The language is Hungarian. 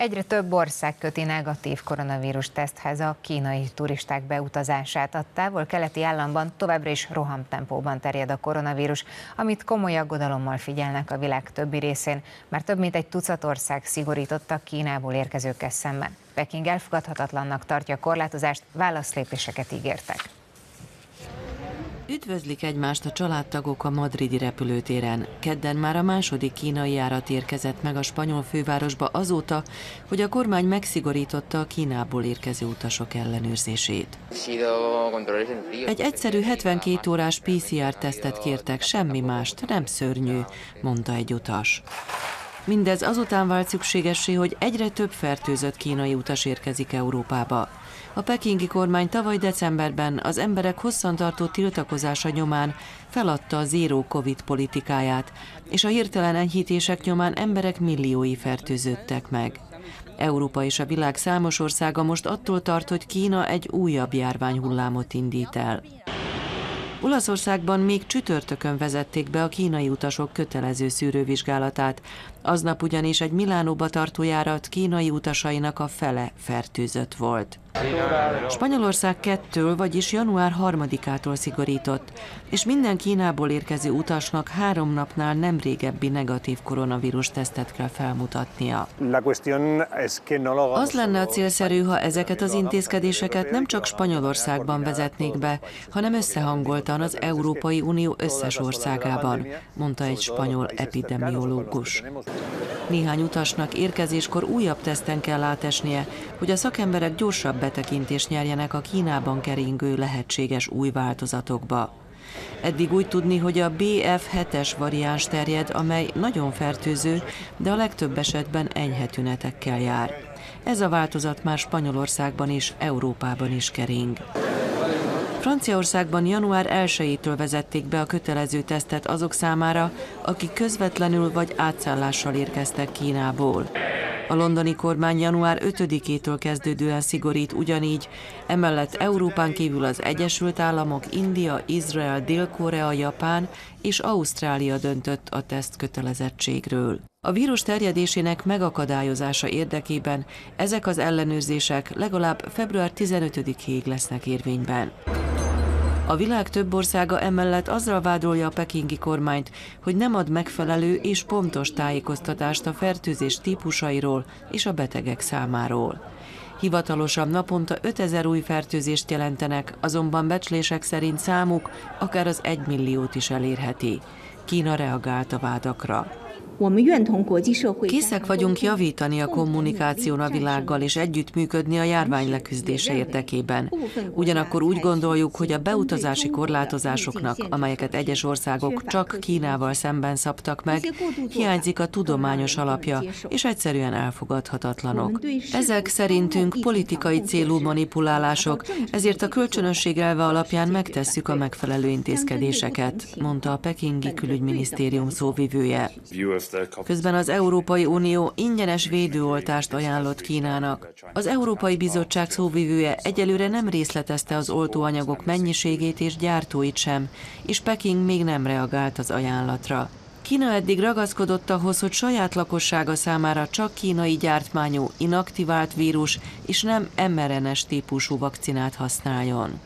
Egyre több ország köti negatív koronavírus teszthez a kínai turisták beutazását. A távol-keleti államban továbbra is rohamtempóban terjed a koronavírus, amit komoly aggodalommal figyelnek a világ többi részén, mert több mint egy tucat ország szigorította Kínából érkezőkkel szemben. Peking elfogadhatatlannak tartja a korlátozást, válaszlépéseket ígértek. Üdvözlik egymást a családtagok a madridi repülőtéren. Kedden már a második kínai járat érkezett meg a spanyol fővárosba azóta, hogy a kormány megszigorította a Kínából érkező utasok ellenőrzését. Egy egyszerű 72 órás PCR-tesztet kértek, semmi mást, nem szörnyű, mondta egy utas. Mindez azután vált szükségessé, hogy egyre több fertőzött kínai utas érkezik Európába. A pekingi kormány tavaly decemberben az emberek hosszantartó tiltakozása nyomán feladta a zéró Covid politikáját, és a hirtelen enyhítések nyomán emberek milliói fertőződtek meg. Európa és a világ számos országa most attól tart, hogy Kína egy újabb járványhullámot indít el. Olaszországban még csütörtökön vezették be a kínai utasok kötelező szűrővizsgálatát. Aznap ugyanis egy Milánóba tartó járat kínai utasainak a fele fertőzött volt. Spanyolország kettől, vagyis január 3-ától szigorított, és minden Kínából érkező utasnak három napnál nem régebbi negatív koronavírus tesztet kell felmutatnia. Az lenne a célszerű, ha ezeket az intézkedéseket nem csak Spanyolországban vezetnék be, hanem összehangoltan az Európai Unió összes országában, mondta egy spanyol epidemiológus. Néhány utasnak érkezéskor újabb teszten kell átesnie, hogy a szakemberek gyorsabb betekintést nyerjenek a Kínában keringő lehetséges új változatokba. Eddig úgy tudni, hogy a BF7-es variáns terjed, amely nagyon fertőző, de a legtöbb esetben enyhe tünetekkel jár. Ez a változat már Spanyolországban és Európában is kering. Franciaországban január 1-től vezették be a kötelező tesztet azok számára, akik közvetlenül vagy átszállással érkeztek Kínából. A londoni kormány január 5-től kezdődően szigorít ugyanígy, emellett Európán kívül az Egyesült Államok, India, Izrael, Dél-Korea, Japán és Ausztrália döntött a teszt kötelezettségről. A vírus terjedésének megakadályozása érdekében ezek az ellenőrzések legalább február 15-ig lesznek érvényben. A világ több országa emellett azzal vádolja a pekingi kormányt, hogy nem ad megfelelő és pontos tájékoztatást a fertőzés típusairól és a betegek számáról. Hivatalosan naponta 5000 új fertőzést jelentenek, azonban becslések szerint számuk akár az 1 milliót is elérheti. Kína reagált a vádakra. Készek vagyunk javítani a kommunikáción a világgal és együttműködni a járvány leküzdése érdekében. Ugyanakkor úgy gondoljuk, hogy a beutazási korlátozásoknak, amelyeket egyes országok csak Kínával szemben szabtak meg, hiányzik a tudományos alapja, és egyszerűen elfogadhatatlanok. Ezek szerintünk politikai célú manipulálások, ezért a kölcsönösség elve alapján megtesszük a megfelelő intézkedéseket, mondta a pekingi külügyminisztérium szóvivője. Közben az Európai Unió ingyenes védőoltást ajánlott Kínának. Az Európai Bizottság szóvivője egyelőre nem részletezte az oltóanyagok mennyiségét és gyártóit sem, és Peking még nem reagált az ajánlatra. Kína eddig ragaszkodott ahhoz, hogy saját lakossága számára csak kínai gyártmányú, inaktivált vírus és nem mRNS típusú vakcinát használjon.